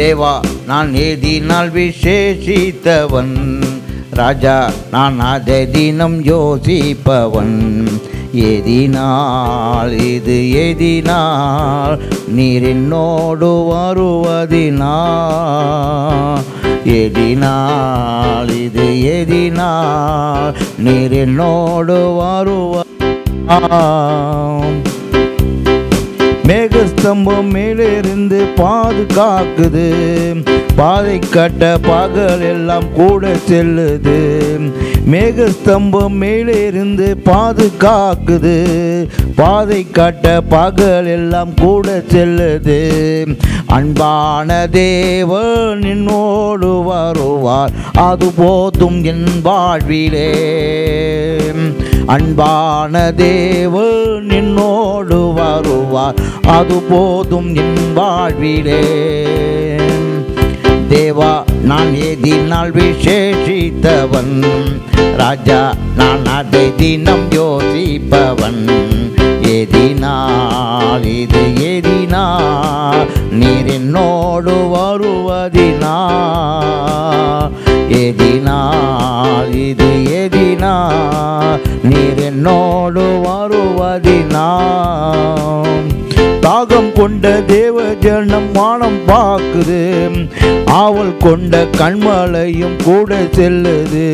தேவா நான் ஏதினால் விசேஷித்தவன். ராஜா நான் அதே தினம் யோசிப்பவன். எதினால் இது எதினால் நீர் என்னோடு வருவதினா எதினால் இது எதினால் நீர் என்னோடு வருவ மேகஸ்தம்பம் மேலிருந்து பாதுகாக்குது பாதை கட்ட பகல் எல்லாம் கூட செல்லுது. மேகஸ்தம்பம் மேலிருந்து பாதுகாக்குது பாதை கட்ட பகல் எல்லாம் கூட செல்லுது. அன்பான தேவன் என்னோடு வருவார். அது போதும் என் வாழ்விலே. அன்பான தேவன் என்னோடு வருவார். அது போதும் என் வாழ்விலே. தேவா நான் எதினால் விசேஷித்தவன். ராஜா நான் அதை தினம் யோசிப்பவன். எதினால் இது எதினால் நீர் என்னோடு வருவதினா எதினால் இது எதினா நீர் என்னோடு வருவதினா தாகம் கொண்ட தேவ ஜனம் வானம் பார்க்குது. ஆவல் கொண்ட கண்மலையும் கூட செல்லுது.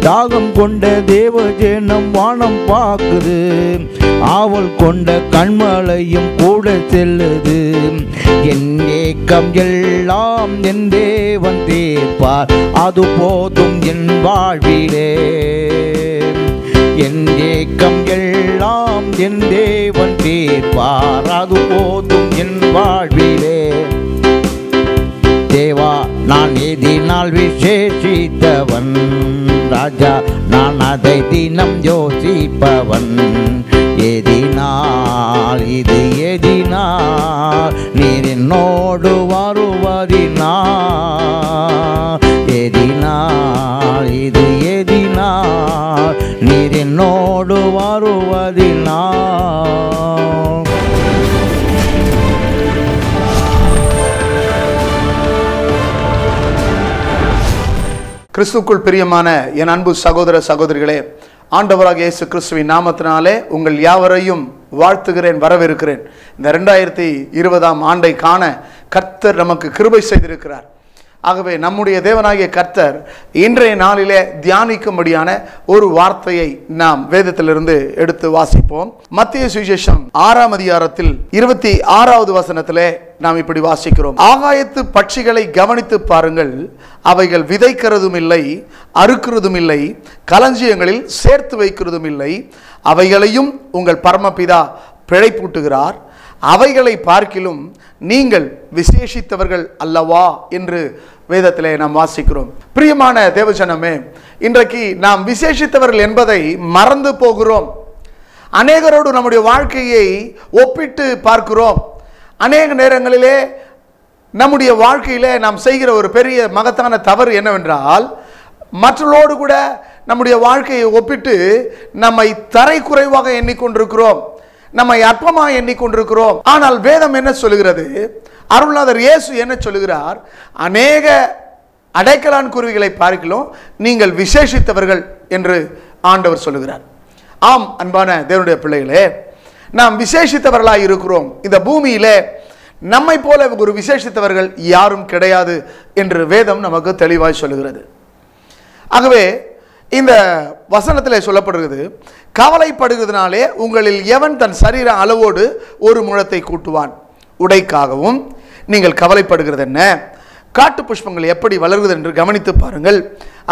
தாகம் கொண்ட தேவ ஜனம் வானம் பார்க்குது. ஆவல் கொண்ட கண்மலையும் கூட செல்லுது. என் ஏக்கம் எல்லாம் என் தேவன் தீர்ப்பார் அது போதும் என் வாழ்விலே. என் ஏக்கம் எல்லாம் என் தேவன் தீர்ப்பார் அது போதும் என் வாழ்விலே. தேவா நான் எதினால் விசேஷித்தவன். ராஜா நான் அதை தினம் யோசிப்பவன். எதினால் இது எதினால் நீர் என்னோடு வருவதினா எதினால் இது எதினால் நீர் என்னோடு வருவதினா கிறிஸ்துக்குள் பிரியமான என் அன்பு சகோதர சகோதரிகளே ஆண்டவராக இயேசு கிறிஸ்துவின் நாமத்தினாலே உங்கள் யாவரையும் வாழ்த்துகிறேன் வரவிருக்கிறேன் இந்த ரெண்டாயிரத்தி இருபதாம் ஆண்டை காண கர்த்தர் நமக்கு கிருபை செய்திருக்கிறார். ஆகவே நம்முடைய தேவனாகிய கர்த்தர் இன்றைய நாளிலே தியானிக்கும்படியான ஒரு வார்த்தையை நாம் வேதத்திலிருந்து எடுத்து வாசிப்போம். மத்திய சுவிசேஷம் ஆறாம் அதிகாரத்தில் இருபத்தி ஆறாவது வசனத்திலே நாம் இப்படி வாசிக்கிறோம். ஆகாயத்து பட்சிகளை கவனித்து பாருங்கள். அவைகள் விதைக்கிறதும் இல்லை அறுக்கிறதும் இல்லை களஞ்சியங்களில் சேர்த்து வைக்கிறதும் இல்லை. அவைகளையும் உங்கள் பரமபிதா பிழைப்பூட்டுகிறார். அவைகளை பார்க்கிலும் நீங்கள் விசேஷித்தவர்கள் அல்லவா என்று வேதத்திலே நாம் வாசிக்கிறோம். பிரியமான தேவஜனமே இன்றைக்கு நாம் விசேஷித்தவர்கள் என்பதை மறந்து போகிறோம். அநேகரோடு நம்முடைய வாழ்க்கையை ஒப்பிட்டு பார்க்கிறோம். அநேக நேரங்களிலே நம்முடைய வாழ்க்கையிலே நாம் செய்கிற ஒரு பெரிய மகத்தான தவறு என்னவென்றால் மற்றவர்களோடு கூட நம்முடைய வாழ்க்கையை ஒப்பிட்டு நம்மை தரை குறைவாக எண்ணிக்கொண்டிருக்கிறோம். நம்மை அற்பமாக எண்ணிக்கொண்டிருக்கிறோம். ஆனால் வேதம் என்ன சொல்லுகிறது? அருள்நாதர் இயேசு என்ன சொல்லுகிறார்? அநேக அடைக்கலான் குருவிகளை பார்க்கலாம் நீங்கள் விசேஷித்தவர்கள் என்று ஆண்டவர் சொல்லுகிறார். ஆம் அன்பான தேவனுடைய பிள்ளைகளே நாம் விசேஷித்தவர்களாக இருக்கிறோம். இந்த பூமியிலே நம்மை போல ஒரு விசேஷித்தவர்கள் யாரும் கிடையாது என்று வேதம் நமக்கு தெளிவாய் சொல்லுகிறது. ஆகவே இந்த வசனத்தில் சொல்லப்படுகிறது கவலைப்படுகிறதுனாலே உங்களில் எவன் தன் சரீர அளவோடு ஒரு முழத்தை கூட்டுவான்? உடைக்காகவும் நீங்கள் கவலைப்படுகிறது என்ன காட்டு புஷ்பங்கள் எப்படி வளர்கிறது என்று கவனித்து பாருங்கள்.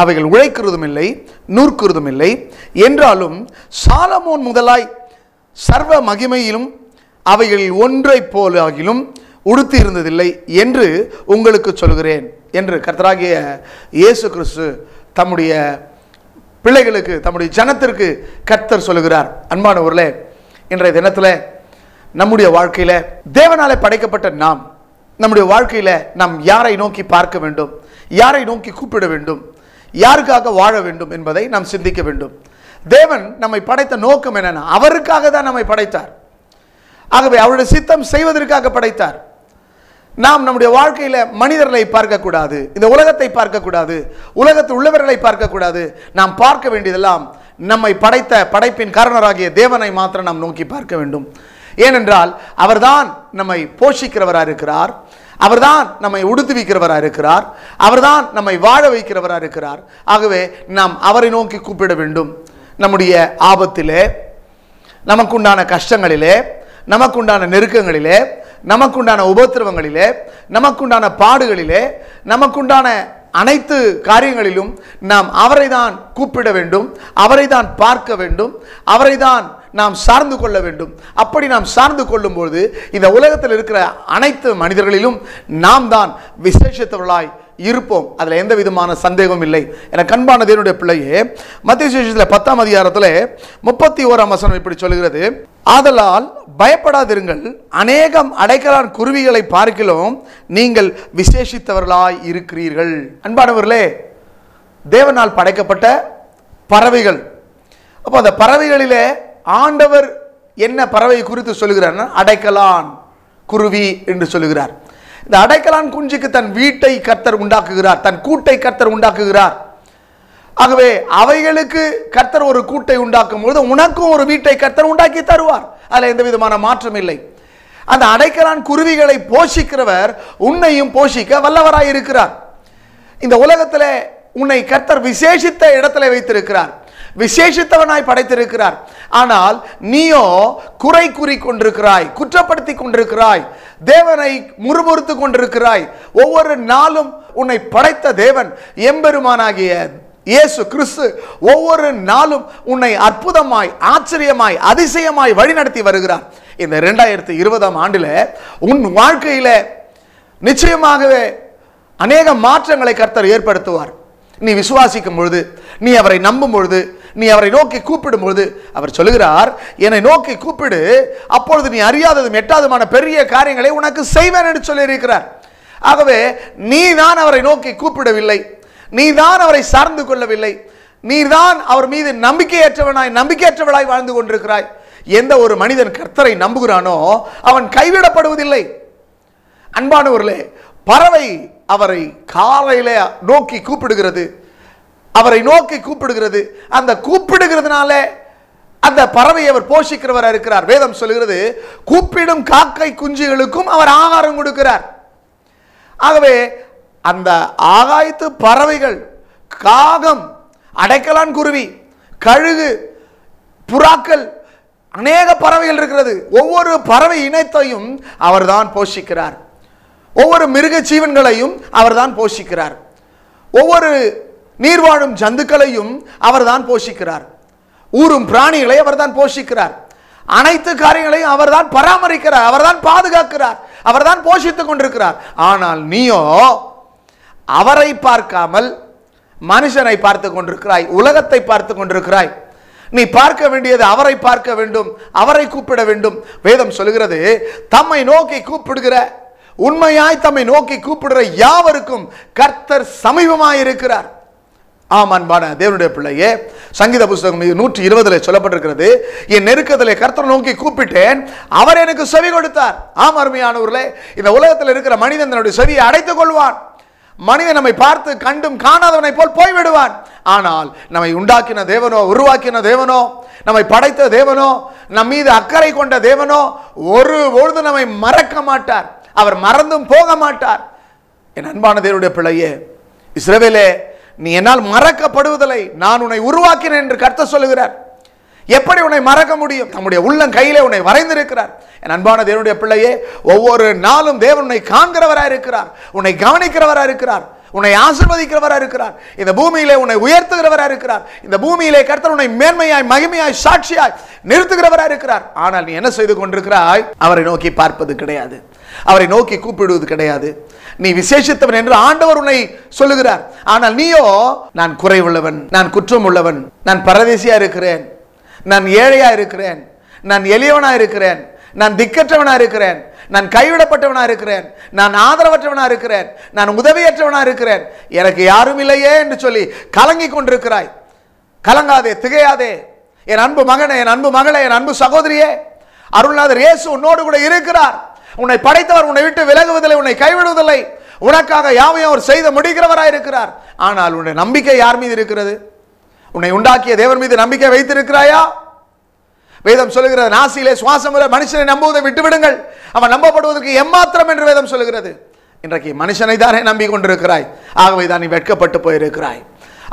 அவைகள் உழைக்கிறதும் இல்லை நூற்கிறதும் இல்லை. என்றாலும் சாலமோன் முதலாய் சர்வ மகிமையிலும் அவைகளில் ஒன்றைப் போலாகிலும் உடுத்தி இருந்ததில்லை என்று உங்களுக்கு சொல்கிறேன் என்று கர்த்தராகிய இயேசு கிறிஸ்து தம்முடைய பிள்ளைகளுக்கு தம்முடைய ஜனத்திற்கு கர்த்தர் சொல்லுகிறார். அன்பானவர்களே இன்றைய தினத்தில் நம்முடைய வாழ்க்கையில் தேவனாலே படைக்கப்பட்ட நாம் நம்முடைய வாழ்க்கையில் நாம் யாரை நோக்கி பார்க்க வேண்டும் யாரை நோக்கி கூப்பிட வேண்டும் யாருக்காக வாழ வேண்டும் என்பதை நாம் சிந்திக்க வேண்டும். தேவன் நம்மை படைத்த நோக்கம் என்னென்னா அவருக்காக தான் நம்மை படைத்தார். ஆகவே அவருடைய சித்தம் செய்வதற்காக படைத்தார். நாம் நம்முடைய வாழ்க்கையில் மனிதர்களை பார்க்கக்கூடாது இந்த உலகத்தை பார்க்கக்கூடாது உலகத்தில் உள்ளவர்களை பார்க்கக்கூடாது. நாம் பார்க்க வேண்டியதெல்லாம் நம்மை படைத்த படைப்பின் காரணராகிய தேவனை மாத்திரம் நாம் நோக்கி பார்க்க வேண்டும். ஏனென்றால் அவர்தான் நம்மை போஷிக்கிறவராக இருக்கிறார் அவர்தான் நம்மை உடுத்துவிக்கிறவராக இருக்கிறார் அவர்தான் நம்மை வாழ வைக்கிறவராக இருக்கிறார். ஆகவே நாம் அவரை நோக்கி கூப்பிட வேண்டும். நம்முடைய ஆபத்திலே நமக்குண்டான கஷ்டங்களிலே நமக்குண்டான நெருக்கங்களிலே நமக்குண்டான உபத்திரவங்களிலே நமக்குண்டான பாடுகளிலே நமக்குண்டான அனைத்து காரியங்களிலும் நாம் அவரை தான் கூப்பிட வேண்டும் அவரை தான் பார்க்க வேண்டும் அவரை தான் நாம் சார்ந்து கொள்ள வேண்டும். அப்படி நாம் சார்ந்து கொள்ளும்போது இந்த உலகத்தில் இருக்கிற அனைத்து மனிதர்களிலும் நாம் தான் விசேஷத்தவர்களாய் இருப்போம். அதில் எந்த விதமான சந்தேகமும் இல்லை. என கண்பான தேவனுடைய பிள்ளையே மத்திய சுவிசேஷத்தில் பத்தாம் அதிகாரத்தில் முப்பத்தி ஓராம் வசனம் இப்படி சொல்கிறது ஆதலால் பயப்படாதிருங்கள். அநேகம் அடைக்கலான் குருவிகளை பார்க்கிலும் நீங்கள் விசேஷித்தவர்களாய் இருக்கிறீர்கள். அன்பானவர்களே தேவனால் படைக்கப்பட்ட பறவைகள். அப்போ அந்த பறவைகளிலே ஆண்டவர் என்ன பறவை குறித்து சொல்லுகிறார்னா அடைக்கலான் குருவி என்று சொல்லுகிறார். இந்த அடைக்கலான் குஞ்சுக்கு தன் வீட்டை கர்த்தர் உண்டாக்குகிறார் தன் கூட்டை கர்த்தர் உண்டாக்குகிறார். ஆகவே அவைகளுக்கு கர்த்தர் ஒரு கூட்டை உண்டாக்கும் பொழுது உனக்கும் ஒரு வீட்டை கர்த்தர் உண்டாக்கி தருவார். அதில் எந்த விதமான மாற்றம் இல்லை. அந்த அடைக்கலான் குருவிகளை போஷிக்கிறவர் உன்னையும் போஷிக்க வல்லவராய் இருக்கிறார். இந்த உலகத்தில் உன்னை கர்த்தர் விசேஷித்த இடத்துல வைத்திருக்கிறார். விசேஷித்தவனாய் படைத்திருக்கிறார். ஆனால் நீயோ குறை கூறி கொண்டிருக்கிறாய் குற்றப்படுத்தி கொண்டிருக்கிறாய் தேவனை முறுமுறுத்து கொண்டிருக்கிறாய். ஒவ்வொரு நாளும் உன்னை படைத்த தேவன் எம்பெருமானாகிய இயேசு கிறிஸ்து ஒவ்வொரு நாளும் உன்னை அற்புதமாய் ஆச்சரியமாய் அதிசயமாய் வழிநடத்தி வருகிறார். இந்த ரெண்டாயிரத்தி இருபதாம் ஆண்டில் உன் வாழ்க்கையில் நிச்சயமாகவே அநேக மாற்றங்களை கர்த்தர் ஏற்படுத்துவார். நீ விசுவாசிக்கும் பொழுது நீ அவரை நம்பும் பொழுது நீ அவரை நோக்கி கூப்பிடும் பொழுது அவர் சொல்லுகிறார் என்னை நோக்கி கூப்பிடு அப்பொழுது நீ அறியாததும் எட்டாததுமான பெரிய காரியங்களை உனக்கு செய்வேன் என்று சொல்லியிருக்கிறார். ஆகவே நீ தான் அவரை நோக்கி கூப்பிடவில்லை. நீதான் அவரை சார்ந்து கொள்ளவில்லை. நீதான் அவர் மீது நம்பிக்கையற்றவனாய் நம்பிக்கையற்றவளாய் வாழ்ந்து கொண்டிருக்கிறாய். எந்த ஒரு மனிதன் கர்த்தரை நம்புகிறானோ அவன் கைவிடப்படுவதில்லை. அன்பானவர்களே பறவை அவரை காலையில நோக்கி கூப்பிடுகிறது. அவரை நோக்கி கூப்பிடுகிறது. அந்த கூப்பிடுகிறதுனால அந்த பறவையை அவர் போஷிக்கிறவராக இருக்கிறார். வேதம் சொல்கிறது கூப்பிடும் காக்கை குஞ்சுகளுக்கும் அவர் ஆகாரம் கொடுக்கிறார். ஆகவே அந்த ஆகாயத்து பறவைகள் காகம் அடைக்கலான் குருவி கழுகு புறாக்கள் அநேக பறவைகள் இருக்கிறது. ஒவ்வொரு பறவை இனத்தையும் அவர்தான் போஷிக்கிறார். ஒவ்வொரு மிருக ஜீவன்களையும் அவர்தான் போஷிக்கிறார். ஒவ்வொரு நீர் வாழும் ஜந்துக்களையும் அவர்தான் போஷிக்கிறார். ஊரும் பிராணிகளை அவர்தான் போஷிக்கிறார். அனைத்து காரியங்களையும் அவர்தான் பராமரிக்கிறார் அவர்தான் பாதுகாக்கிறார் அவர்தான் போஷித்துக் கொண்டிருக்கிறார். ஆனால் நீயோ அவரை பார்க்காமல் மனுஷனை பார்த்து கொண்டிருக்கிறாய் உலகத்தை பார்த்து கொண்டிருக்கிறாய். நீ பார்க்க வேண்டியது அவரை பார்க்க வேண்டும் அவரை கூப்பிட வேண்டும். வேதம் சொல்லுகிறது தம்மை நோக்கி கூப்பிடுகிற உண்மையாய் தம்மை நோக்கி கூப்பிடுகிற யாவருக்கும் கர்த்தர் சமீபமாய் இருக்கிறார் ஆம் அன்பான தேவனுடைய பிள்ளையே சங்கீத புஸ்தகம் நூற்றி இருபதுல சொல்லப்பட்டிருக்கிறது என் நெருக்கத்தில் கர்த்தர் நோக்கி கூப்பிட்டேன் அவர் எனக்கு செவி கொடுத்தார். ஆம் அருமையானவர்களே இந்த உலகத்தில் இருக்கிற மனிதன் தன்னுடைய செவியை அடைத்துக் கொள்வான். மனிதன் நம்மை பார்த்து கண்டும் காணாதவனை போல் போய்விடுவான். ஆனால் நம்மை உண்டாக்கின தேவனோ உருவாக்கின தேவனோ நம்மை படைத்த தேவனோ நம் மீது அக்கறை கொண்ட தேவனோ ஒரு பொழுது நம்மை மறக்க மாட்டார். அவர் மறந்தும் போக மாட்டார். என் அன்பான தேவனுடைய பிள்ளையே இஸ்ரவேலே நீ என்னால் மறக்கப்படுவதில்லை. நான் உன்னை உருவாக்கினேன் என்று கர்த்தர் சொல்லுகிறார். எப்படி உன்னை மறக்க முடியும்? நம்முடைய உள்ளம் கையிலே உன்னை வரைந்திருக்கிறார். என் அன்பான தேவனுடைய பிள்ளையே ஒவ்வொரு நாளும் தேவன் உன்னை காண்கிறவராக இருக்கிறார். உன்னை கவனிக்கிறவராக இருக்கிறார். உன்னை ஆசிர்வதிக்கிறவராக இருக்கிறார். இந்த பூமியிலே உன்னை உயர்த்துகிறவராக இருக்கிறார். இந்த பூமியிலே கர்த்தர் உன்னை மேன்மையாய் மகிமையாய் சாட்சியாய் நிறுத்துகிறவராக இருக்கிறார். ஆனால் நீ என்ன செய்து கொண்டிருக்கிறாய்? அவரை நோக்கி பார்ப்பது கிடையாது. அவரை நோக்கி கூப்பிடுவது கிடையாது. நீ விசேஷித்தவன் என்று ஆண்டவர் உன்னை சொல்லுகிறார். ஆனால் நீயோ நான் குறைவுள்ளவன் நான் குற்றம் உள்ளவன் நான் பரதேசியா இருக்கிறேன். நான் ஏழையாக இருக்கிறேன். நான் எளியவனா இருக்கிறேன். நான் திக்கற்றவனாக இருக்கிறேன். நான் கைவிடப்பட்டவனாக இருக்கிறேன். நான் ஆதரவற்றவனாக இருக்கிறேன். நான் உதவியற்றவனாக இருக்கிறேன். எனக்கு யாரும் இல்லையே என்று சொல்லி கலங்கி கொண்டிருக்கிறாய். கலங்காதே திகையாதே. என் அன்பு மகனே என் அன்பு மகளே என் அன்பு சகோதரியே. அருள்நாதர் இயேசு உன்னோடு கூட இருக்கிறார். உன்னை படைத்தவர் உன்னை விட்டு விலகுவதில்லை உன்னை கைவிடுவதில்லை. உனக்காக யாவையும் அவர் செய்த முடிகிறவராக இருக்கிறார் ஆனால் உன்னுடைய நம்பிக்கை யார் மீது இருக்கிறது? உன்னை உண்டாக்கிய தேவன் மீது நம்பிக்கை வைத்திருக்கிறாயா? வேதம் சொல்லுகிறது நாசியிலே சுவாசம் வர மனுஷனை நம்புவதை விட்டுவிடுங்கள். அவன் நம்பப்படுவதற்கு எம்மாத்திரம் என்று வேதம் சொல்லுகிறது. இன்றைக்கு மனுஷனை தானே நம்பி கொண்டிருக்கிறாய் ஆகவே தான் நீ வெட்கப்பட்டு போயிருக்கிறாய்.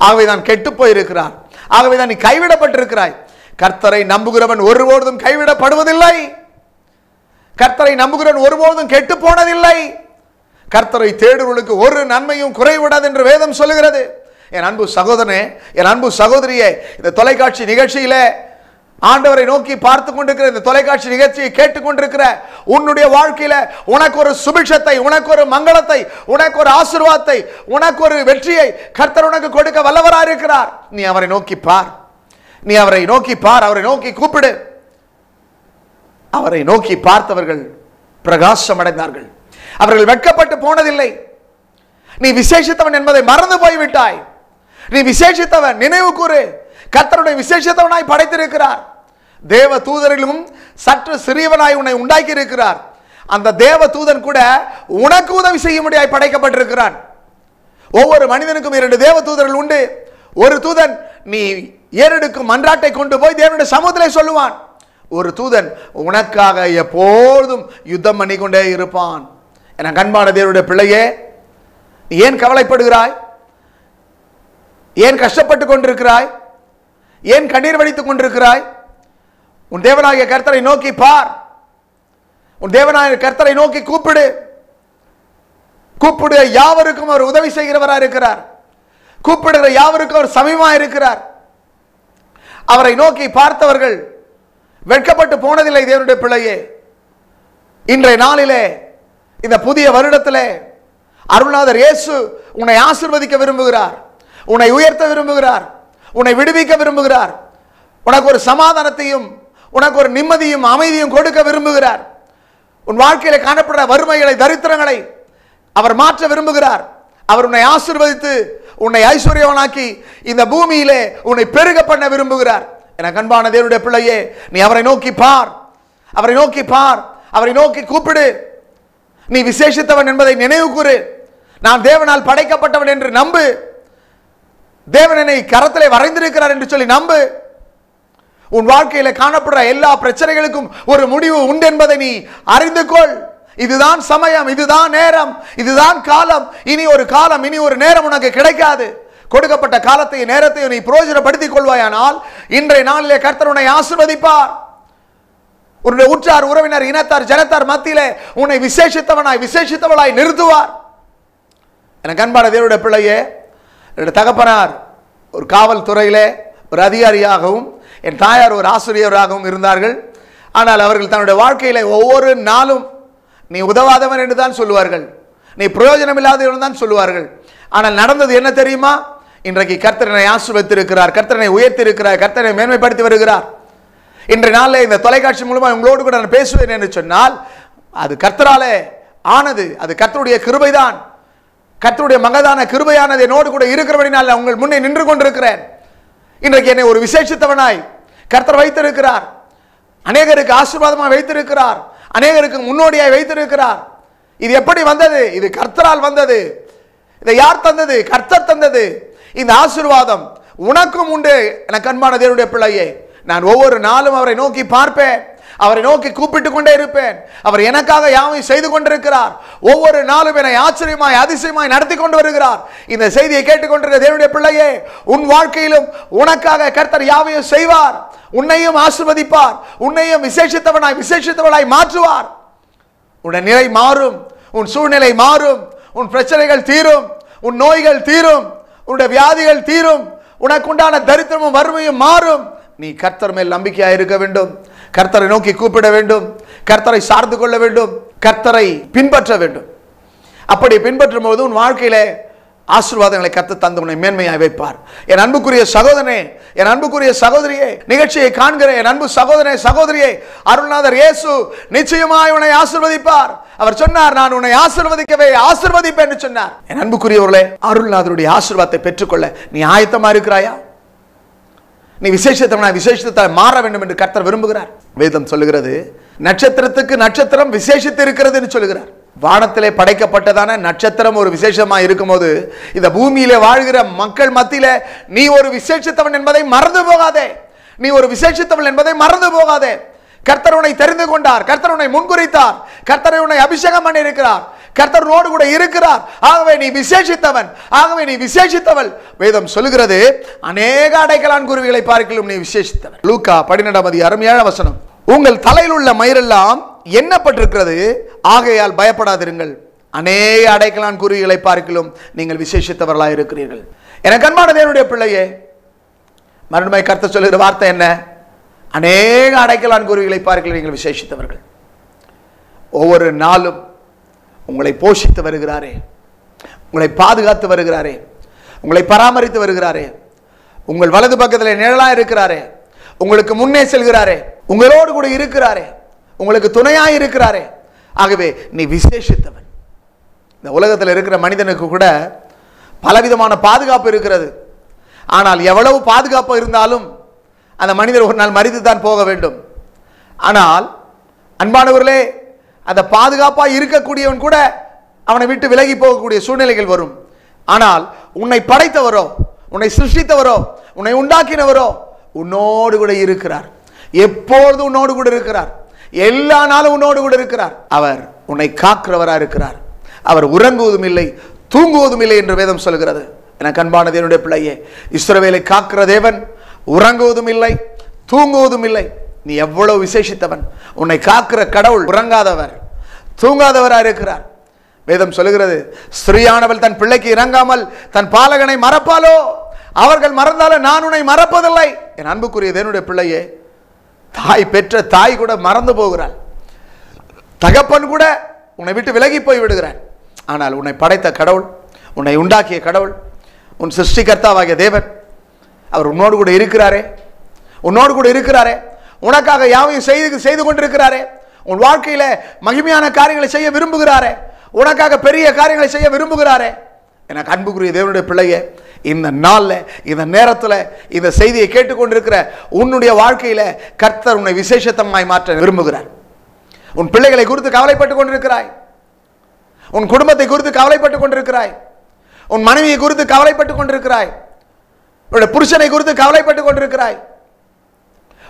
ஆகவே தான் கெட்டு போயிருக்கிறார் ஆகவே தான் நீ கைவிடப்பட்டிருக்கிறாய். கர்த்தரை நம்புகிறவன் ஒருபோதும் கைவிடப்படுவதில்லை. கர்த்தரை நம்புகிறவன் ஒருபோதும் கெட்டு போனதில்லை. கர்த்தரை தேடுவர்களுக்கு ஒரு நன்மையும் குறைவிடாது என்று வேதம் சொல்லுகிறது. என் அன்பு சகோதரனே என் அன்பு சகோதரியே இந்த தொலைக்காட்சி நிகழ்ச்சியிலே ஆண்டவரை நோக்கி பார்த்து கொண்டிருக்கிற இந்த தொலைக்காட்சி நிகழ்ச்சியை கேட்டுக்கொண்டிருக்கிற உன்னுடைய வாழ்க்கையில உனக்கு ஒரு சுபிட்சத்தை உனக்கு ஒரு மங்களத்தை உனக்கு ஒரு ஆசிர்வாதத்தை உனக்கு ஒரு வெற்றியை கர்த்தர் உனக்கு கொடுக்க வல்லவராக இருக்கிறார். நீ அவரை நோக்கி பார். நீ அவரை நோக்கி பார். அவரை நோக்கி கூப்பிடு. அவரை நோக்கி பார்த்தவர்கள் பிரகாசம் அடைந்தார்கள் அவர்கள் வெட்கப்பட்டு போனதில்லை. நீ விசேஷித்தவன் என்பதை மறந்து போய்விட்டாய். நீ விசேஷித்தவன் நினைவு கூறு. கத்தருடைய விசேஷத்தவனாய் படைத்திருக்கிறார். தேவ தூதரிலும் சற்று சிறியவனாய் உன்னை உண்டாக்கி இருக்கிறார் அந்த தேவ தூதன் கூட உனக்கு உதவி செய்யும்படியாய் படைக்கப்பட்டிருக்கிறான். ஒவ்வொரு மனிதனுக்கும் இரண்டு தேவ தூதர்கள் உண்டு. ஒரு தூதன் நீ ஏறெடுக்கும் மன்றாட்டை கொண்டு போய் தேவனுடைய சமூகத்திலே சொல்லுவான். ஒரு தூதன் உனக்காக எப்போதும் யுத்தம் பண்ணி கொண்டே இருப்பான். என கண்பான தேவனுடைய பிள்ளையே நீ ஏன் கவலைப்படுகிறாய்? ஏன் கஷ்டப்பட்டு கொண்டிருக்கிறாய்? ஏன் கண்ணீர் வடித்துக் கொண்டிருக்கிறாய்? உன் தேவனாகிய கர்த்தரை நோக்கி பார். உன் தேவனாகிய கர்த்தரை நோக்கி கூப்பிடு. கூப்பிடு யாவருக்கும் அவர் உதவி செய்கிறவராக இருக்கிறார். கூப்பிடுகிற யாவருக்கும் அவர் சமீமா இருக்கிறார். அவரை நோக்கி பார்த்தவர்கள் வெட்கப்பட்டு போனதில்லை தேவனுடைய பிள்ளையே. இன்றைய நாளிலே இந்த புதிய வருடத்திலே அருள்நாதர் இயேசு உன்னை ஆசிர்வதிக்க விரும்புகிறார். உன்னை உயர்த்த விரும்புகிறார். உன்னை விடுவிக்க விரும்புகிறார். உனக்கு ஒரு சமாதானத்தையும் உனக்கு ஒரு நிம்மதியும் அமைதியும் கொடுக்க விரும்புகிறார். உன் வாழ்க்கையில் காணப்படுற வறுமைகளை தரித்திரங்களை அவர் மாற்ற விரும்புகிறார். அவர் உன்னை ஆசிர்வதித்து உன்னை ஐஸ்வர்யவனாக்கி இந்த பூமியிலே உன்னை பெருக பண்ண விரும்புகிறார். என கண்பான தேவனுடைய பிள்ளையே நீ அவரை நோக்கி பார். அவரை நோக்கி பார். அவரை நோக்கி கூப்பிடு. நீ விசேஷித்தவன் என்பதை நினைவு கூறு. நான் தேவனால் படைக்கப்பட்டவன் என்று நம்பு. தேவனனை கரத்திலே வரைந்திருக்கிறார் என்று சொல்லி நம்பு. உன் வாழ்க்கையில காணப்படுற எல்லா பிரச்சனைகளுக்கும் ஒரு முடிவு உண்டு என்பதை நீ அறிந்து கொள். இதுதான் சமயம் இதுதான் நேரம் இதுதான் காலம். இனி ஒரு காலம் இனி ஒரு நேரம் உனக்கு கிடைக்காது. கொடுக்கப்பட்ட காலத்தையும் நேரத்தையும் நீ பிரயோஜனப்படுத்திக் கொள்வாயானால் இன்றைய நாளிலே கர்த்தர் உன்னை ஆசிர்வதிப்பார். உன்னுடைய உற்றார் உறவினர் இனத்தார் ஜனத்தார் மத்தியிலே உன்னை விசேஷித்தவனாய் விசேஷித்தவளாய் நிறுத்துவார். எனக்கு அன்பான தேவனுடைய பிள்ளையே என்னுடைய தகப்பனார் ஒரு காவல்துறையிலே ஒரு அதிகாரியாகவும் என் தாயார் ஒரு ஆசிரியராகவும் இருந்தார்கள். ஆனால் அவர்கள் தன்னுடைய வாழ்க்கையில் ஒவ்வொரு நாளும் நீ உதவாதவன் என்று தான் சொல்லுவார்கள். நீ பிரயோஜனம் இல்லாதவன் தான் சொல்லுவார்கள். ஆனால் நடந்தது என்ன தெரியுமா? இன்றைக்கு கர்த்தரனை ஆசிர்வத்திருக்கிறார் கர்த்தரனை உயர்த்திருக்கிறார் கர்த்தனை மேன்மைப்படுத்தி வருகிறார். இன்றைய நாளில் இந்த தொலைக்காட்சி மூலமாக உங்களோடு கூட நான் பேசுவேன் என்று சொன்னால் அது கர்த்தராலே ஆனது அது கர்த்தருடைய கிருபைதான். கர்த்தருடைய மகதான கிருபையானது என்னோடு கூட இருக்கிறபடினால் உங்கள் முன்னே நின்று கொண்டிருக்கிறேன். இன்றைக்கு என்னை ஒரு விசேஷித்தவனாய் கர்த்தர் வைத்திருக்கிறார். அநேகருக்கு ஆசீர்வாதமாக வைத்திருக்கிறார். அநேகருக்கு முன்னோடியாய் வைத்திருக்கிறார். இது எப்படி வந்தது? இது கர்த்தரால் வந்தது. இதை யார் தந்தது? கர்த்தர் தந்தது. இந்த ஆசீர்வாதம் உனக்கும் உண்டு. எனக்கு அன்பான தேவனுடைய பிள்ளையே நான் ஒவ்வொரு நாளும் அவரை நோக்கி பார்ப்பேன். அவரை நோக்கி கூப்பிட்டு கொண்டே இருப்பேன். அவர் எனக்காக யாவையும் செய்து கொண்டிருக்கிறார். ஒவ்வொரு நாளும் என்னை ஆச்சரியமாய் அதிசயமாய் நடத்தி கொண்டு வருகிறார். இந்த செய்தியை கேட்டுக்கொண்டிருக்கிற தேவனுடைய பிள்ளையே உன் வாழ்க்கையிலும் உனக்காக கர்த்தர் யாவையும் செய்வார். உன்னையும் ஆசிர்வதிப்பார். உன்னையும் விசேஷித்தவனாய் விசேஷித்தவனாய் மாற்றுவார். உன் நிலை மாறும். உன் சூழ்நிலை மாறும். உன் பிரச்சனைகள் தீரும். உன் நோய்கள் தீரும். உன்னுடைய வியாதிகள் தீரும். உனக்குண்டான தரித்திரமும் வறுமையும் மாறும். நீ கர்த்தர் மேல் நம்பிக்கையாக இருக்க வேண்டும். கர்த்தரை நோக்கி கூப்பிட வேண்டும். கர்த்தரை சார்ந்து கொள்ள வேண்டும். கர்த்தரை பின்பற்ற வேண்டும். அப்படி பின்பற்றும் போது உன் வாழ்க்கையிலே ஆசீர்வாதங்களை கத்து தந்து உன்னை மேன்மையாய் வைப்பார். என் அன்புக்குரிய சகோதரனே என் அன்புக்குரிய சகோதரியே நிகழ்ச்சியை காண்கிற என் அன்பு சகோதரனே சகோதரியே அருள்நாதர் இயேசு நிச்சயமாய் உன்னை ஆசிர்வதிப்பார். அவர் சொன்னார் நான் உன்னை ஆசிர்வதிக்கவே ஆசீர்வதிப்பேன் என்று சொன்னார். என் அன்புக்குரியவர்களே அருள்நாதருடைய ஆசிர்வாதத்தை பெற்றுக்கொள்ள நீ ஆயத்தமா இருக்கிறாயா? நீ விசேஷத்தவனா விசேஷத்தை மாற வேண்டும் என்று கர்த்தர் விரும்புகிறார். வேதம் சொல்லுகிறது நட்சத்திரத்துக்கு நட்சத்திரம் விசேஷத்து இருக்கிறது என்று சொல்லுகிறார். வானத்திலே படைக்கப்பட்டதான நட்சத்திரம் ஒரு விசேஷமா இருக்கும்போது இந்த பூமியிலே வாழ்கிற மக்கள் மத்தியில நீ ஒரு விசேஷத்தவன் என்பதை மறந்து போகாதே. நீ ஒரு விசேஷத்தவன் என்பதை மறந்து போகாதே. கர்த்தர் உன்னை தெரிந்து கொண்டார். கர்த்தர் உன்னை முன்குறித்தார். கர்த்தர் உன்னை அபிஷேகம் பண்ணி இருக்கிறார் கர்த்தர் உன்னோடு கூட இருக்கிறார். ஆகவே நீ விசேஷித்தவன். ஆகவே நீ விசேஷித்தவள். வேதம் சொல்லுகிறது அநேக அடைக்கலான் குருவிகளை பார்க்கலும் நீ விசேஷித்தவன். லூக்கா பதினெண்டாம் அதிகாரம் அருமையான வசனம். உங்கள் தலையில் உள்ள மயிரெல்லாம் எண்ணப்பட்டிருக்கிறது. ஆகையால் பயப்படாதிருங்கள். அநேக அடைக்கலான் குருவிகளை பார்க்கலும் நீங்கள் விசேஷித்தவர்களாக இருக்கிறீர்கள் எனக்கு அன்பான தேவனுடைய பிள்ளையே மறுமை கர்த்த சொல்லுகிற வார்த்தை என்ன? அநேக அடைக்கலான் குருவிகளை பார்க்கல நீங்கள் விசேஷித்தவர்கள். ஒவ்வொரு நாளும் உங்களை போஷித்து வருகிறாரே. உங்களை பாதுகாத்து வருகிறாரே. உங்களை பராமரித்து வருகிறாரே. உங்கள் வலது பக்கத்தில் நிழலாக இருக்கிறாரே. உங்களுக்கு முன்னே செல்கிறாரே. உங்களோடு கூட இருக்கிறாரே. உங்களுக்கு துணையாக இருக்கிறாரே. ஆகவே நீ விசேஷித்தவன். இந்த உலகத்தில் இருக்கிற மனிதனுக்கு கூட பலவிதமான பாதுகாப்பு இருக்கிறது. ஆனால் எவ்வளவு பாதுகாப்பு இருந்தாலும் அந்த மனிதர் ஒரு நாள் மறித்து தான் போக வேண்டும். ஆனால் அன்பானவர்களே அந்த பாதுகாப்பாக இருக்கக்கூடியவன் கூட அவனை விட்டு விலகி போகக்கூடிய சூழ்நிலைகள் வரும். ஆனால் உன்னை படைத்தவரோ உன்னை சிருஷ்டித்தவரோ உன்னை உண்டாக்கினவரோ உன்னோடு கூட இருக்கிறார். எப்பொழுது உன்னோடு கூட இருக்கிறார்? எல்லா நாளும் உன்னோடு கூட இருக்கிறார். அவர் உன்னை காக்கிறவராக இருக்கிறார். அவர் உறங்குவதும் இல்லை தூங்குவதும் இல்லை என்று வேதம் சொல்கிறது. எனக்கு அன்பானது என்னுடைய பிள்ளையே இஸ்ரவேலை காக்கிற தேவன் உறங்குவதும் இல்லை தூங்குவதும் இல்லை நீ எவ்வளவு விசேஷித்தவன்? உன்னை காக்கிற கடவுள் உறங்காதவர். தூங்காதவராக இருக்கிறார். வேதம் சொல்லுகிறது ஸ்திரீயானவள் தன் பிள்ளைக்கு இறங்காமல் தன் பாலகனை மறப்பாலோ அவர்கள் மறந்தாலும் நான் உன்னை மறப்பதில்லை. என் அன்புக்குரிய தேவனுடைய பிள்ளையே தாய் பெற்ற தாய் கூட மறந்து போகிறாள். தகப்பன் கூட உன்னை விட்டு விலகி போய் விடுகிறான் ஆனால் உன்னை படைத்த கடவுள் உன்னை உண்டாக்கிய கடவுள் உன் சிருஷ்டிகர்த்தாவாகிய தேவன் அவர் உன்னோடு கூட இருக்கிறாரே. உன்னோடு கூட இருக்கிறாரே. உனக்காக யாவையும் செய்து செய்து கொண்டிருக்கிறாரே. உன் வாழ்க்கையில் மகிமையான காரியங்களை செய்ய விரும்புகிறாரே. உனக்காக பெரிய காரியங்களை செய்ய விரும்புகிறாரே. எனக்கு அன்புக்குரிய தேவனுடைய பிள்ளையே இந்த நாளில் இந்த நேரத்தில் இந்த செய்தியை கேட்டுக்கொண்டிருக்கிற உன்னுடைய வாழ்க்கையில் கர்த்தர் உன்னை விசேஷத்தமாய் மாற்ற விரும்புகிறார். உன் பிள்ளைகளை குறித்து கவலைப்பட்டுக் கொண்டிருக்கிறாய். உன் குடும்பத்தை குறித்து கவலைப்பட்டுக் கொண்டிருக்கிறாய். உன் மனைவியை குறித்து கவலைப்பட்டுக் கொண்டிருக்கிறாய். உன்னுடைய புருஷனை குறித்து கவலைப்பட்டுக் கொண்டிருக்கிறாய்.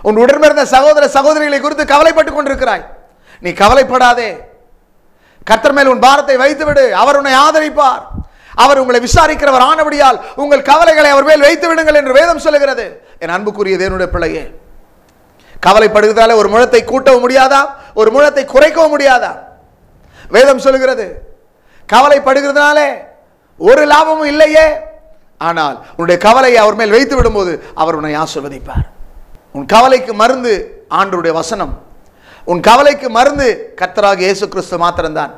உன் உடன்பிறந்த சகோதர சகோதரிகளை குறித்து கவலைப்பட்டுக் கொண்டிருக்கிறாய். நீ கவலைப்படாதே. கர்த்தர் மேல் உன் பாரத்தை வைத்துவிடு. அவர் உன்னை ஆதரிப்பார். அவர் உங்களை விசாரிக்கிறவர் ஆனபடியால் உங்கள் கவலைகளை அவர் மேல் வைத்து விடுங்கள் என்று வேதம் சொல்லுகிறது. என் அன்புக்குரிய தேவனுடைய பிள்ளையே கவலைப்படுகிறதால ஒரு முழத்தை கூட்டவும் முடியாதா? ஒரு முழத்தை குறைக்கவும் முடியாதா? வேதம் சொல்லுகிறது கவலைப்படுகிறதுனாலே ஒரு லாபமும் இல்லையே. ஆனால் உன்னுடைய கவலையை அவர் மேல் வைத்து விடும்போது அவர் உன்னை ஆசிர்வதிப்பார். உன் கவலைக்கு மருந்து ஆண்டருடைய வசனம். உன் கவலைக்கு மருந்து கர்த்தராக இயேசு கிறிஸ்து மாத்திரம்தான்.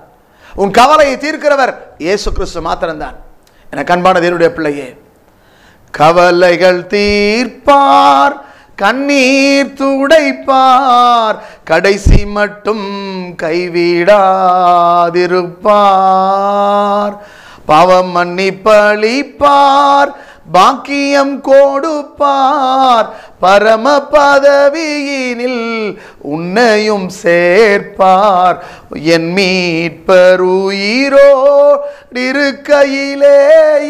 உன் கவலையை தீர்க்கிறவர் இயேசு கிறிஸ்து மாத்திரம்தான். என கண்பான தேவனுடைய பிள்ளையே கவலைகள் தீர்ப்பார் கண்ணீர் துடைப்பார் கடைசி மட்டும் கைவிடாதிருப்பார். பாவம் மன்னிப்பளிப்பார் பாக்கியம் கொடுப்பார். பரம பதவியினில் உன்னையும் சேர்ப்பார். என் மீட்பருயிரோ இருக்கையிலே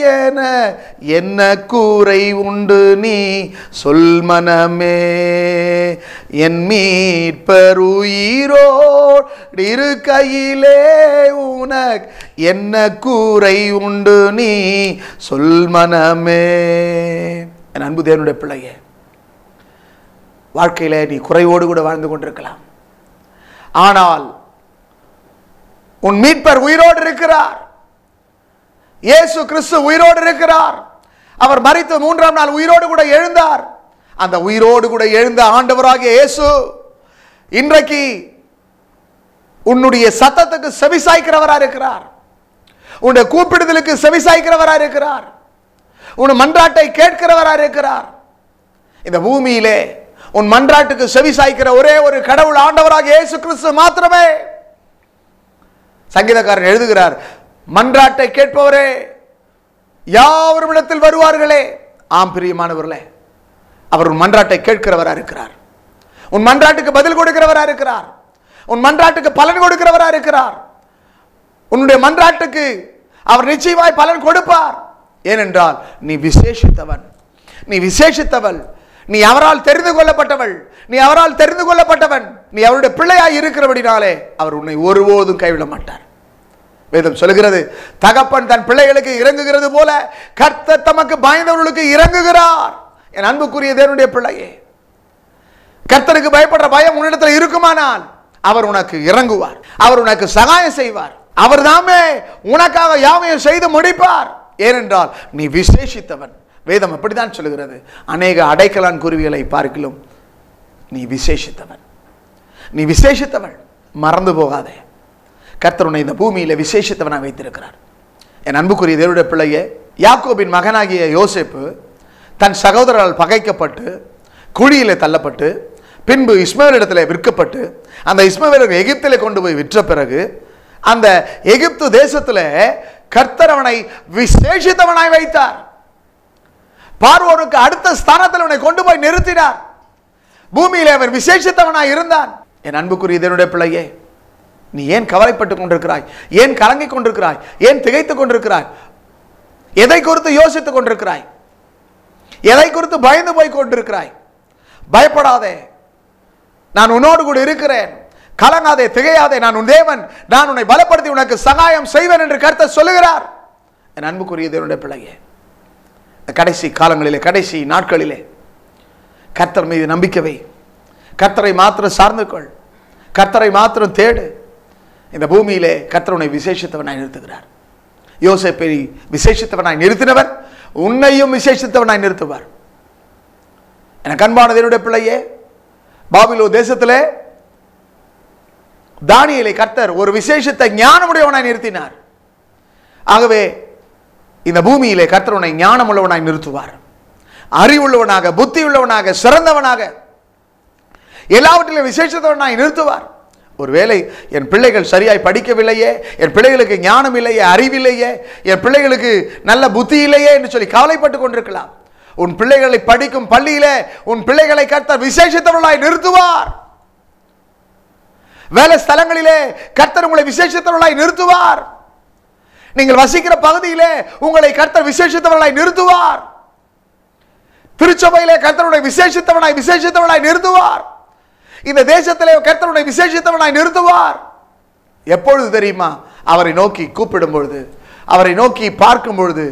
என என்ன கூரை உண்டு நீ சொல் மனமே. என் மீட்பருயிரோ இருக்கையிலே உனக் என்ன கூரை உண்டு நீ சொல் மனமே. என் அன்பு தேவனுடைய பிள்ளையே வாழ்க்கையில் நீ குறைவோடு கூட வாழ்ந்து கொண்டிருக்கலாம். ஆனால் உன் மீட்பர் உயிரோடு இருக்கிறார். இயேசு கிறிஸ்து உயிரோடு இருக்கிறார். அவர் மறித்து மூன்றாம் நாள் உயிரோடு கூட எழுந்தார். அந்த உயிரோடு கூட எழுந்த ஆண்டவராகிய இயேசு இன்றைக்கு உன்னுடைய சத்தத்துக்கு செவிசாய்க்கிறவராக இருக்கிறார். உன்னுடைய கூப்பிடுதலுக்கு செவிசாய்க்கிறவராக இருக்கிறார். உன் மன்றாட்டை கேட்கிறவராக இருக்கிறார். இந்த பூமியிலே உன் மன்றாட்டுக்கு செவி சாய்க்கிற ஒரே ஒரு கடவுள் ஆண்டவராக இயேசு கிறிஸ்து மாத்திரமே. சங்கீதக்காரன் எழுதுகிறார் மன்றாட்டை கேட்பவரே யாவரும் இடத்தில் வருவார்களே. ஆம் பிரியமானவர்களே அவர் உன் மன்றாட்டை கேட்கிறவரா இருக்கிறார். உன் மன்றாட்டுக்கு பதில் கொடுக்கிறவரா இருக்கிறார். உன் மன்றாட்டுக்கு பலன் கொடுக்கிறவரா இருக்கிறார். உன்னுடைய மன்றாட்டுக்கு அவர் நிச்சயமாய் பலன் கொடுப்பார். ஏனென்றால் நீ விசேஷித்தவன். நீ விசேஷித்தவள். நீ அவரால் தெரிந்து கொள்ளப்பட்டவள். நீ அவரால் தெரிந்து கொள்ளப்பட்டவன். நீ அவருடைய பிள்ளையாய் இருக்கிறபடினாலே அவர் உன்னை ஒருபோதும் கைவிட மாட்டார். வேதம் சொல்லுகிறது தகப்பன் தன் பிள்ளைகளுக்கு இறங்குகிறது போல கர்த்தர் தமக்கு பயந்தவர்களுக்கு இறங்குகிறார். என் அன்புக்குரிய தேவனுடைய பிள்ளையே கர்த்தனுக்கு பயப்படுற பயம் உன்னிடத்தில் இருக்குமானால் அவர் உனக்கு இறங்குவார். அவர் உனக்கு சகாயம் செய்வார். அவர் தாமே உனக்காக யாவையும் செய்து முடிப்பார். ஏனென்றால் நீ விசேஷித்தவன். வேதம் அப்படித்தான் சொல்லுகிறது. அநேக அடைக்கலான் குருவிகளை பார்க்கிலும் நீ விசேஷித்தவன். நீ விசேஷித்தவள். மறந்து போகாதே. கர்த்தருனை இந்த பூமியில் விசேஷித்தவனாக வைத்திருக்கிறார். என் அன்புக்குரிய தேவருடைய பிள்ளையே யாக்கோபின் மகனாகிய யோசேப்பு தன் சகோதரரால் பகைக்கப்பட்டு குழியில் தள்ளப்பட்டு பின்பு இஸ்மவேலிடத்தில் விற்கப்பட்டு அந்த இஸ்மவேலர்கள் எகிப்தில் கொண்டு போய் விற்ற பிறகு அந்த எகிப்து தேசத்தில் கர்த்தர் அவனை விசேஷித்தவனாய் வைத்தார். பார்வோனுக்கு அடுத்த ஸ்தானத்தில் அவனை கொண்டு போய் நிறுத்தினார். பூமியிலே அவன் விசேஷித்தவனாய் இருந்தான். என் அன்புக்குரிய இதனுடைய பிள்ளையே நீ ஏன் கவலைப்பட்டுக் கொண்டிருக்கிறாய்? ஏன் கலங்கிக் கொண்டிருக்கிறாய்? ஏன் திகைத்துக் கொண்டிருக்கிறாய்? எதை குறித்து யோசித்துக் கொண்டிருக்கிறாய்? எதை குறித்து பயந்து போய் கொண்டிருக்கிறாய்? பயப்படாதே. நான் உன்னோடு கூட இருக்கிறேன். கலங்காதே திகையாதே. நான் உன் தேவன். நான் உன்னை பலப்படுத்தி உனக்கு சகாயம் செய்வேன் என்று கருத்தை சொல்லுகிறார். என் அன்புக்குரிய தேவனுடைய பிள்ளையே கடைசி காலங்களிலே கடைசி நாட்களிலே கர்த்தர் மீது நம்பிக்கை கர்த்தரை மாத்திரம் சார்ந்து கொள். கர்த்தரை மாத்திரம் தேடு. இந்த பூமியிலே கர்த்தர் உன்னை விசேஷித்தவனாய் நிறுத்துகிறார். யோசப்பை விசேஷித்தவனாய் நிறுத்தினவர் உன்னையும் விசேஷித்தவனாய் நிறுத்துவார். எனக்கு அன்பானது என்னுடைய பிள்ளையே பாபிலோ தேசத்திலே தானியலை கர்த்தர் ஒரு விசேஷத்தை ஞானமுடையவனாய் நிறுத்தினார். ஆகவே இந்த பூமியிலே கர்த்தர் உன்னை ஞானமுள்ளவனாய் நிறுத்துவார். அறிவுள்ளவனாக புத்தி உள்ளவனாக சிறந்தவனாக. எல்லாவற்றிலும் விசேஷத்தவனாய் நிறுத்துவார். ஒருவேளை என் பிள்ளைகள் சரியாய் படிக்கவில்லையே என் பிள்ளைகளுக்கு ஞானம் இல்லையே அறிவில்லையே என் பிள்ளைகளுக்கு நல்ல புத்தி இல்லையே என்று சொல்லி கவலைப்பட்டு கொண்டிருக்கலாம். உன் பிள்ளைகளை படிக்கும் பள்ளியிலே உன் பிள்ளைகளை கர்த்தர் விசேஷத்தவர்களாய் நிறுத்துவார். வேலை ஸ்தலங்களிலே கர்த்தர் உங்களை விசேஷத்தவர்களாய் நிறுத்துவார். நீங்கள் வசிக்கிற பகுதியிலே உங்களை கர்த்தர் விசேஷித்தவர்களாய் நிறுத்துவார். திருச்சபையிலே கர்த்தருடைய விசேஷித்தவனாய் விசேஷித்தவனாய் நிறுத்துவார். இந்த தேசத்திலே கர்த்தருடைய விசேஷித்தவனாய் நிறுத்துவார். எப்பொழுது தெரியுமா? அவரை நோக்கி கூப்பிடும் பொழுது அவரை நோக்கி பார்க்கும் பொழுது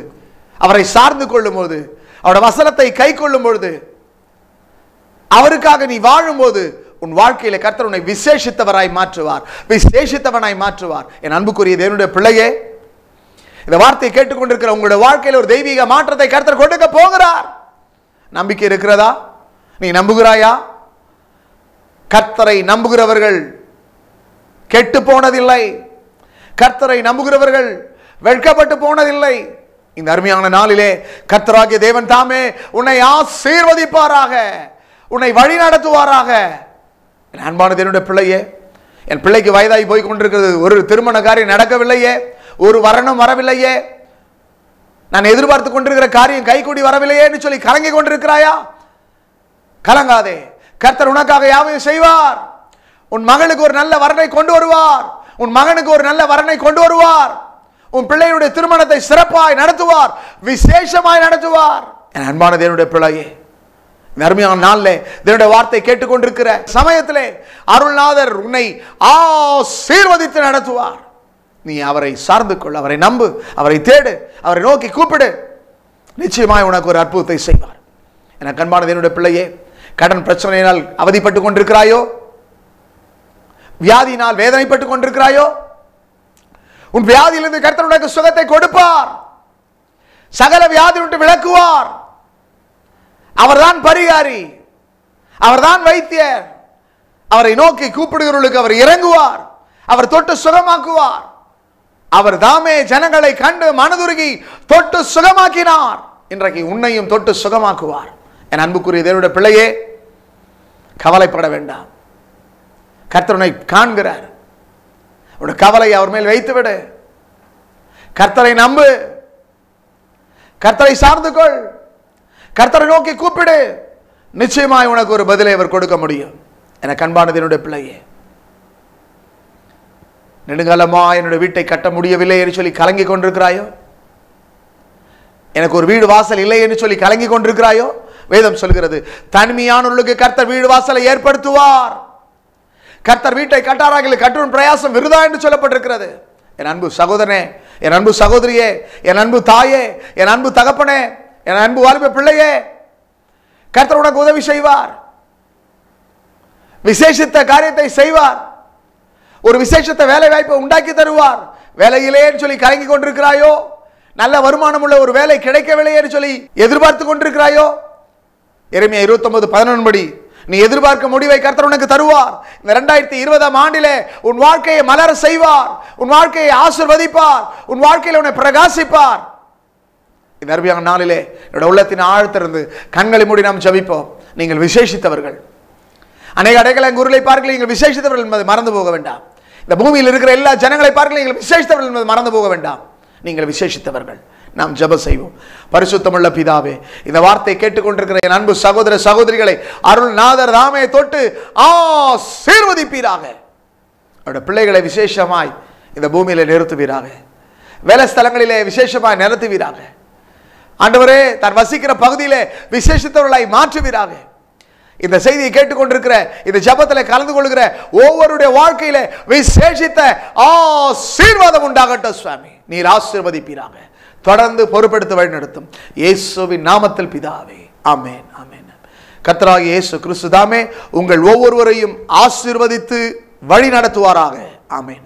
அவரை சார்ந்து கொள்ளும் பொழுது அவருடைய வசனத்தை கை கொள்ளும் பொழுது அவருக்காக நீ வாழும்போது உன் வாழ்க்கையில கர்த்தர் உன்னை விசேஷித்தவராய் மாற்றுவார். விசேஷித்தவனாய் மாற்றுவார். என் அன்புக்குரிய தேவனுடைய பிள்ளையே இந்த வார்த்தையை கேட்டுக்கொண்டிருக்கிற உங்களுடைய வாழ்க்கையில் ஒரு தெய்வீக மாற்றத்தை கருத்தர் கொடுக்க போகிறார். நம்பிக்கை இருக்கிறதா? நீ நம்புகிறாயா? கர்த்தரை நம்புகிறவர்கள் கெட்டு போனதில்லை. கர்த்தரை நம்புகிறவர்கள் வெட்கப்பட்டு போனதில்லை. இந்த அருமையான நாளிலே கர்த்தராகிய தேவன் தாமே உன்னை ஆசீர்வதிப்பாராக உன்னை வழி நடத்துவாராக. என் அன்பானது என்னுடைய பிள்ளையே என் பிள்ளைக்கு வயதாகி போய் கொண்டிருக்கிறது. ஒரு திருமண காரியம் நடக்கவில்லையே. ஒரு வரணும் வரவில்லையே. நான் எதிர்பார்த்து கொண்டிருக்கிற காரியம் கைகூடி வரவில்லையே என்று சொல்லி கலங்கி கொண்டிருக்கிறாயா? கலங்காதே. கர்த்தர் உனக்காக யாவையும் செய்வார். உன் மகளுக்கு ஒரு நல்ல வரனை கொண்டு வருவார். உன் மகனுக்கு ஒரு நல்ல வரனை கொண்டு வருவார். உன் பிள்ளையுடைய திருமணத்தை சிறப்பாய் நடத்துவார். விசேஷமாய் நடத்துவார். என் அன்பான தேவனுடைய பிள்ளையே அருமையான நாளில் தேவனுடைய வார்த்தை கேட்டுக்கொண்டிருக்கிற சமயத்திலே அருள்நாதர் உன்னை ஆசீர்வதித்து நடத்துவார். நீ அவரை சார்ந்து கொள் அவரை நம்பு அவரை தேடு அவரை நோக்கி கூப்பிடு. நிச்சயமாய் உனக்கு ஒரு அற்புதத்தை செய்வார். என கண்பானது என்னுடைய பிள்ளையே கடன் பிரச்சனையினால் அவதிப்பட்டு கொண்டிருக்கிறாயோ? வியாதியினால் வேதனைப்பட்டு கொண்டிருக்கிறாயோ? உன் வியாதியிலிருந்து கர்த்தர் உனக்கு சுகத்தை கொடுப்பார். சகல வியாதி விட்டு விளக்குவார் அவர்தான் பரிகாரி. அவர்தான் வைத்தியர். அவரை நோக்கி கூப்பிடுகிறவர்களுக்கு அவர் இறங்குவார். அவர் தொட்டு சுகமாக்குவார். அவர் தாமே ஜனங்களை கண்டு மனதுருகி தொட்டு சுகமாக்கினார். இன்றைக்கு உன்னையும் தொட்டு சுகமாக்குவார். என் அன்புக்குரிய தேவனுடைய பிள்ளையே கவலைப்பட வேண்டாம். கர்த்தருனை காண்கிறார். உன்னுடைய கவலை அவர் மேல் வைத்து விடு கர்த்தரை நம்பு. கர்த்தரை சார்ந்து கொள். கர்த்தரை நோக்கி கூப்பிடு. நிச்சயமாய் உனக்கு ஒரு பதிலை அவர் கொடுக்க முடியும். என கண்பானதனுடைய பிள்ளையே நெடுங்காலமாக என்னுடைய வீட்டை கட்ட முடியவில்லை என்று சொல்லி கலங்கி கொண்டிருக்கிறாயோ? எனக்கு ஒரு வீடு வாசல் இல்லை என்று சொல்லி கலங்கி கொண்டிருக்கிறாயோ? வேதம் சொல்கிறது தனிமையானவர்களுக்கு கர்த்தர் வீடு வாசலை ஏற்படுத்துவார். கர்த்தர் வீட்டை கட்டாராகில் கட்டும் பிரயாசம் விருதா என்று சொல்லப்பட்டிருக்கிறது. என் அன்பு சகோதரனே என் அன்பு சகோதரியே என் அன்பு தாயே என் அன்பு தகப்பனே என் அன்பு வாலிப பிள்ளையே கர்த்தர் உனக்கு உதவி செய்வார். விசேஷித்த காரியத்தை செய்வார். ஒரு விசேஷத்தை வேலை வாய்ப்பை உண்டாக்கி தருவார். வேலையிலேன்னு சொல்லி கலங்கி கொண்டிருக்கிறாயோ? நல்ல வருமானம் உள்ள ஒரு வேலை கிடைக்கவில்லையேன்னு சொல்லி எதிர்பார்த்து கொண்டிருக்கிறாயோ? எருமையா இருபத்தொன்பது பதினொன்று படி நீ எதிர்பார்க்க முடிவை கர்த்தர் உனக்கு தருவார். இந்த ரெண்டாயிரத்தி இருபதாம் ஆண்டிலே உன் வாழ்க்கையை மலர செய்வார். உன் வாழ்க்கையை ஆசிர்வதிப்பார். உன் வாழ்க்கையில் உன்னை பிரகாசிப்பார். இந்த அருமையான நாளிலே என்னோட உள்ளத்தின் ஆழ்த்திருந்து கண்களை மூடி நாம் ஜபிப்போம். நீங்கள் விசேஷித்தவர்கள். அநேக அடைகளை குருளை பார்க்கல நீங்கள் விசேஷித்தவர்கள் என்பதை மறந்து போக வேண்டாம். இந்த பூமியில் இருக்கிற எல்லா ஜனங்களை பார்க்கல நீங்கள் விசேஷித்தவர்கள் என்பதை மறந்து போக வேண்டாம். நீங்கள் விசேஷித்தவர்கள். நாம் ஜப செய்வோம். பரிசுத்தமுள்ள பிதாவே இந்த வார்த்தையை கேட்டுக்கொண்டிருக்கிற என் அன்பு சகோதர சகோதரிகளை அருள்நாதர் தாமே தொட்டு ஆசீர்வதிப்பீராக. அவருடைய பிள்ளைகளை விசேஷமாய் இந்த பூமியில நிறுத்துவீராக. வேலை ஸ்தலங்களிலே விசேஷமாய் நிறுத்துவீராக ஆண்டவரே தான் வசிக்கிற பகுதியிலே விசேஷித்தவர்களாய் மாற்றுவீராக. இந்த செய்தியை கேட்டுக்கொண்டிருக்கிற இந்த ஜபத்தில் கலந்து கொள்கிற ஒவ்வொருடைய வாழ்க்கையில விசேஷித்த ஆசீர்வாதம் உண்டாகட்டும் சுவாமி. நீர் ஆசீர்வதிப்பீராக. தொடர்ந்து பொறுப்பெடுத்து வழிநடத்தும் இயேசுவின் நாமத்தில் பிதாவே. ஆமேன் ஆமேன். கர்த்தராகிய இயேசு கிறிஸ்து தாமே உங்கள் ஒவ்வொருவரையும் ஆசீர்வதித்து வழி நடத்துவாராக. ஆமேன்.